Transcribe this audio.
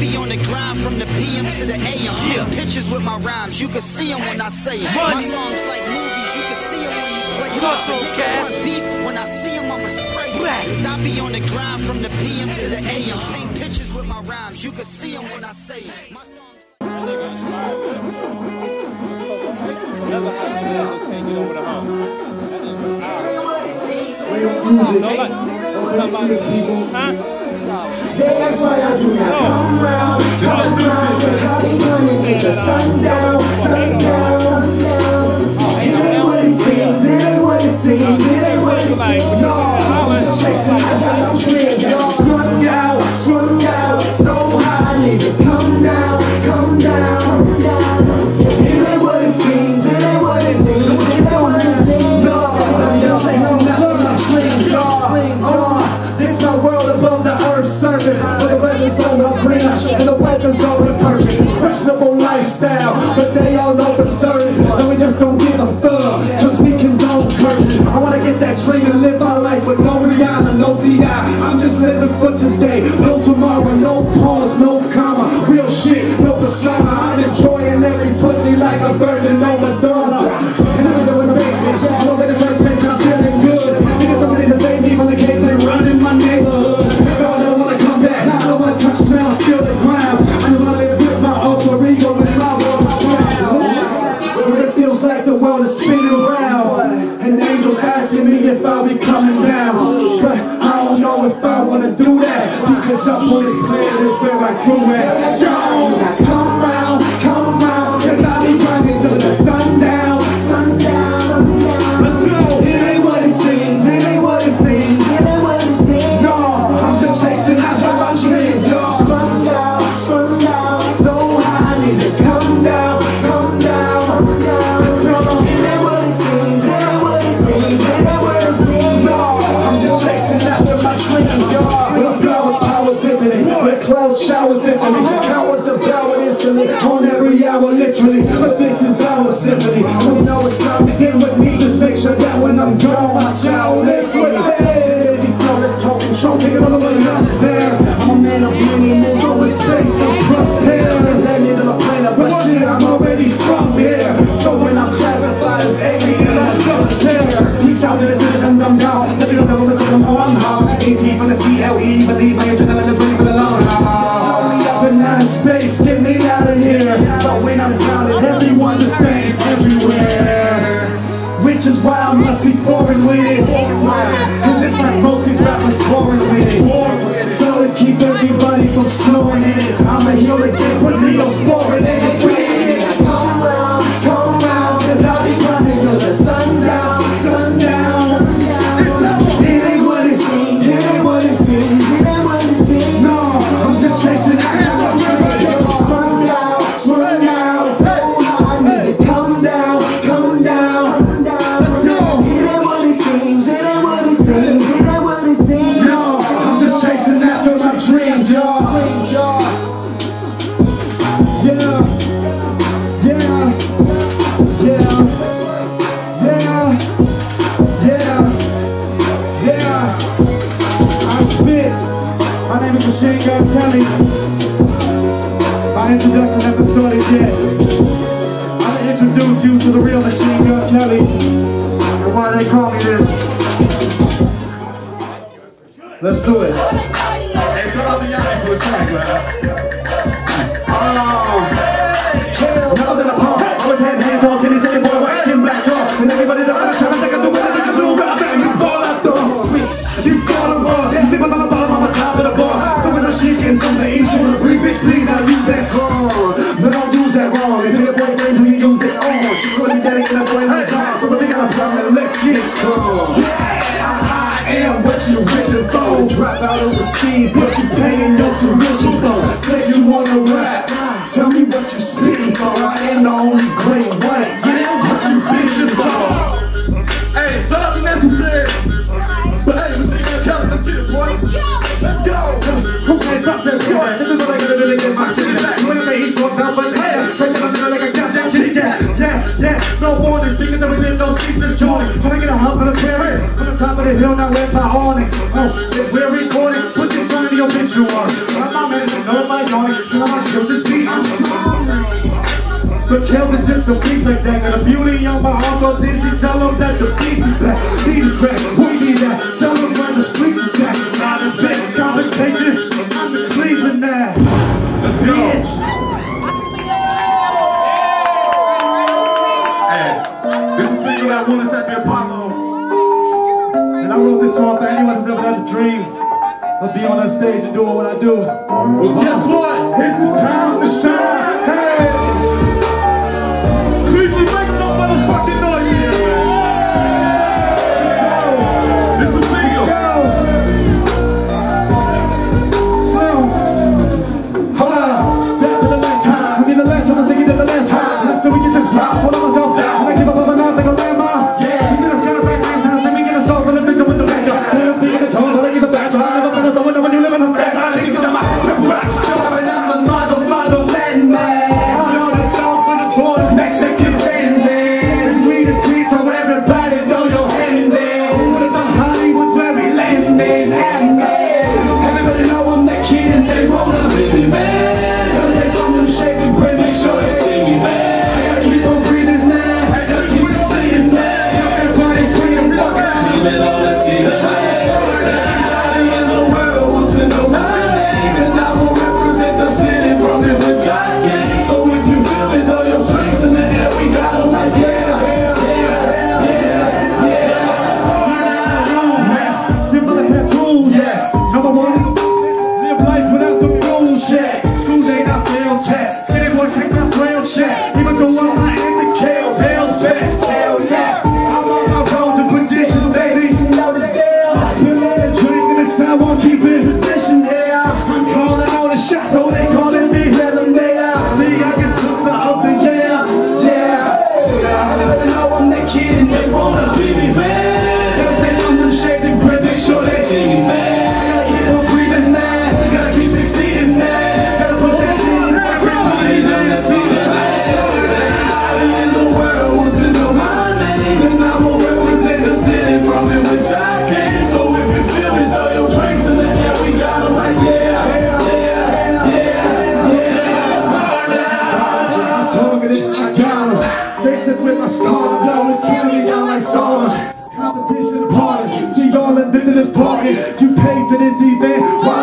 be on the grind from the PM to the AM. Yeah. Pictures with my rhymes, you can see them when I say them. Money. My songs like movies, you can see them when you play them. Muscle beef, when I see them, I'ma spray them. I be on the grind from the PM to the AM. Paint pictures with my rhymes, you can see them when I say them. My songs... That's why I do not come round, come round, cause I'll be running till the sundown. that dream. Do through that. Because up on this planet is where my crew at. Yo! On every hour, literally, but this is our symphony. We know be foreign with it. Cause it's like most these rappers boring with it. So to keep everybody from snoring in it, I'ma heal again. My name is Machine Gun Kelly. My introduction never started yet. I'm gonna introduce you to the real Machine Gun Kelly and why they call me this. Let's do it. Hey, shut up and y'all for a track, man. Oh. use that car. No, don't use that wrong. And tell your boyfriend who you use it on. She called me daddy and in a boy like God. So, but got a problem, let's get it Yeah, I, I am what you wishing for. Drop out of the sea, but you paying no tuition for. Say you want to rap? Tell me what you spitting for. I am the only that. No warning, thinking that we didn't no sleepless journey. Trying to get a help for the parent. On the top of the hill, now we're by awning. Oh, if we're recording, put this on the obituary. I'm my man, know my yawning. Now I kill this beat, I'm strong. The kills are just a beat like that. Got the beauty on my arm, goes in, tell them that the beat is back. Beat is back, we need that. Tell them I wrote this song for anyone who's ever had a dream of being on that stage and doing what I do. Well, guess what? It's the time to shine. Hey! in the You paid for this event.